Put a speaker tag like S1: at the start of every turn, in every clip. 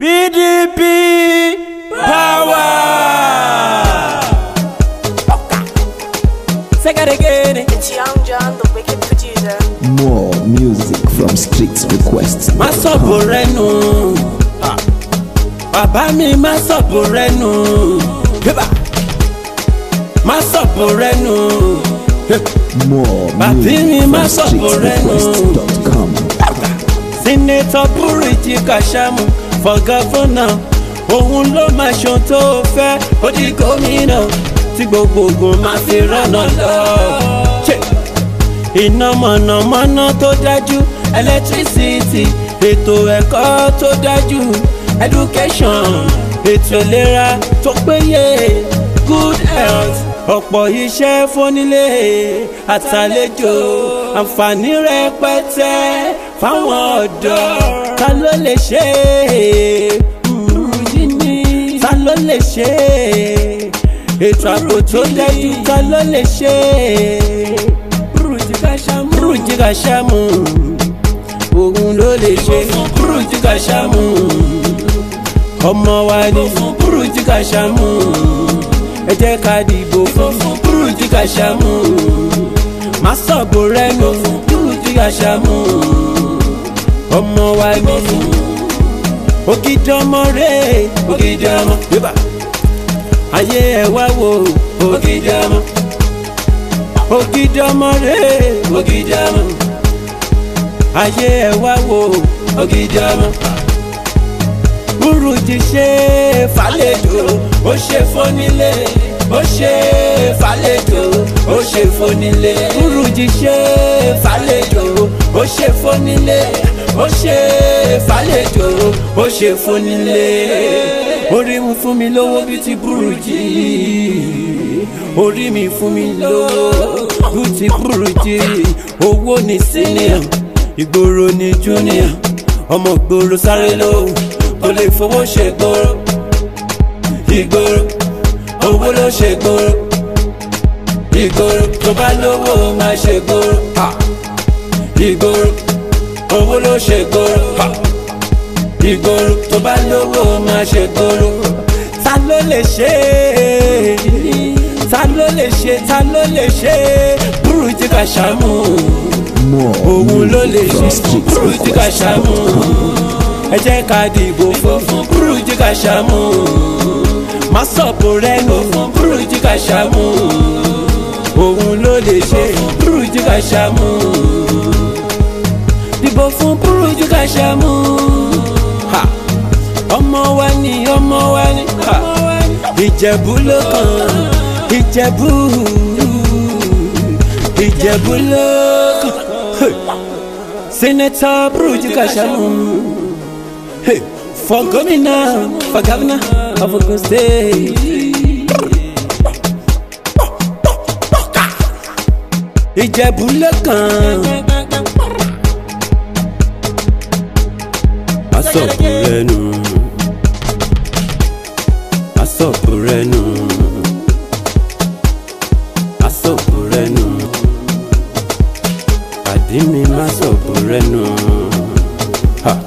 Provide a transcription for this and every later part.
S1: PDP power. More music from streets requests. Má sọ̀bù ah. mi má sọ̀bù More music from streetsrequest.com. Senator Buriji Kashamu for governor òun ló máa ṣan tó fẹ́ ó di gómìnà tí gbogbo ogun máa fi rànà lọ. iná mọ̀nàmọ́ná tó dájú electricity ètò ẹ̀kọ́ tó dájú education ètò ìlera tó péye good health ọ̀pọ̀ iṣẹ́ fónílé àtàlejò àǹfààní rẹpẹtẹ fáwọn ọ̀dọ́ ta ló lè ṣe é ta ló lè ṣe é ètò ààbò tó dájú ta ló lè ṣe é Burji Kashamu òun ló lè ṣe Burji Kashamu ọmọ wa ni Burji Kashamu ẹ jẹ́ ká dìbò fún Burji Kashamu má sọ̀bù rẹ̀ nù Burji Kashamu ọmọ wa mi ògidì ọmọ rè ògidì ọmọ yóò ayé ẹ wá wò ògidì ọmọ ògidì ọmọ rè ògidì ọmọ ayé ẹ wá wò ògidì ọmọ burú ti ṣe fàlejò ó ṣe fónílé ó ṣe fàlejò ó ṣe fónílé burú ti ṣe fàlejò ó ṣe fónílé ó ṣe fàlejò ó ṣe fún nílé orí mi fún mi lówó bí ti Bùrújì orí mi fún mi lówó bí ti Bùrújì owó ní senior ìgboro ní junior ọmọ gbòòrò sáré lówó kò lè fowó ṣe gbòòrò ìgboro owó ló ṣe gbòòrò ìgboro tó bá lówó máa ṣe gbòòrò ìgboro. Ah! owó ló ṣe goro ìgoro tó bá lówó máa ṣe goro ta ló lè ṣe ta ló lè ṣe ta ló lè ṣe burújí Kàṣámù òun ló lè ṣe burújí Kàṣámù ẹ jẹ́ ká dìbò fún burújí Kàṣámù má sọ̀pọ̀ rẹ̀ lò fún burújí Kàṣámù òun ló lè ṣe burújí Kàṣámù dìbò fún Burju Káṣámù. ọmọ wa ni ọmọ wa ni Ìjẹ̀bú ló kàn Ìjẹ̀bú Ìjẹ̀bú ló kàn. Senator Burju Káṣámù for gómìnà for governor of Ogun State. Ìjẹ̀bú ló kàn. asọ̀pù rẹ nù asọ̀pù mi má sọ̀pù rẹ nù.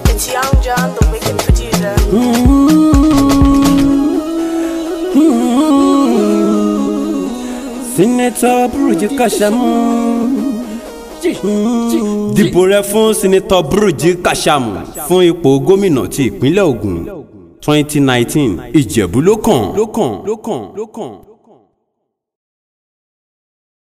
S1: It's Young John, the wicked producer. hmm hmm Senator Bruce dìbò rẹ fún sinitọ burújí kashamu fún ipò gómìnà ti ìpínlẹ̀ Ògùn twenty nineteen ìjẹ̀bú ló kàn.